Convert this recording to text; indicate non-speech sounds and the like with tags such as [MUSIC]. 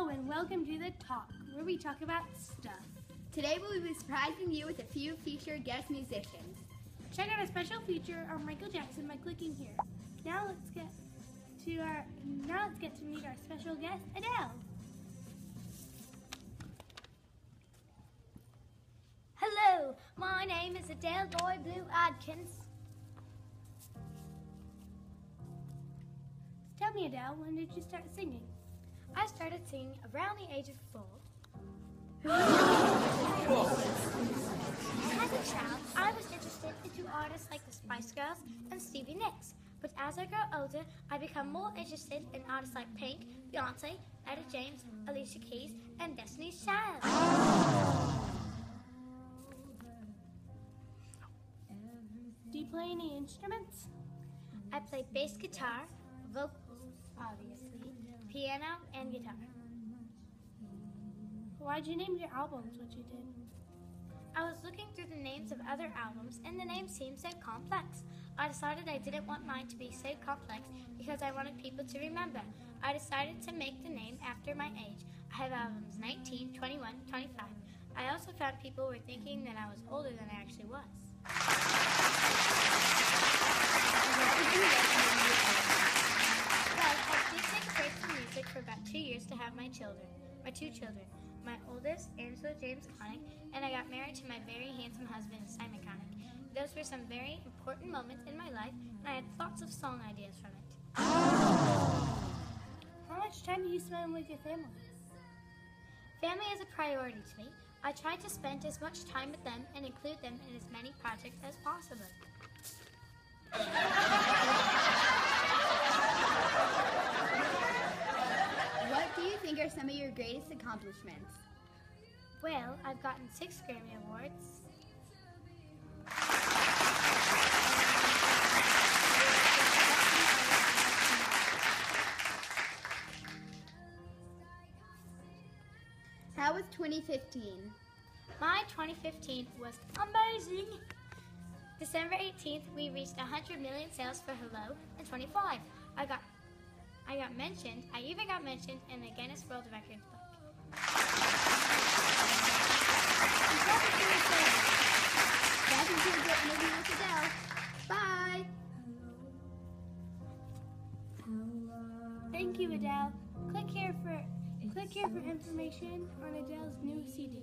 Hello and welcome to the Talk, where we talk about stuff. Today we'll be surprising you with a few featured guest musicians. Check out a special feature on Michael Jackson by clicking here. Now let's get to our now let's get to meet our special guest, Adele. Hello, my name is Adele Joy Blue Adkins. Tell me, Adele, when did you start singing? I started singing around the age of four. [GASPS] As a child, I was interested into artists like the Spice Girls and Stevie Nicks. But as I grow older, I become more interested in artists like Pink, Beyonce, Etta James, Alicia Keys, and Destiny's Child. Do you play any instruments? I play bass guitar, obviously, piano, and guitar. Why'd you name your albums what you did? I was looking through the names of other albums, and the names seemed so complex. I decided I didn't want mine to be so complex because I wanted people to remember. I decided to make the name after my age. I have albums 19, 21, 25. I also found people were thinking that I was older than I actually was. Well, I did take a break from music for about two years to have my children, my two children. My oldest, Angelo James Connick, and I got married to my very handsome husband, Simon Connick. Those were some very important moments in my life, and I had lots of song ideas from it. How much time do you spend with your family? Family is a priority to me. I try to spend as much time with them and include them in as many projects as possible. What do you think are some of your greatest accomplishments? Well, I've gotten six Grammy Awards. How was 2015? My 2015 was amazing. December 18th, we reached 100 million sales for Hello and 25. I got I got mentioned, I even got mentioned in the Guinness World Records book. Bye! Thank you, Adele. Click here for click here for information on Adele's new CD.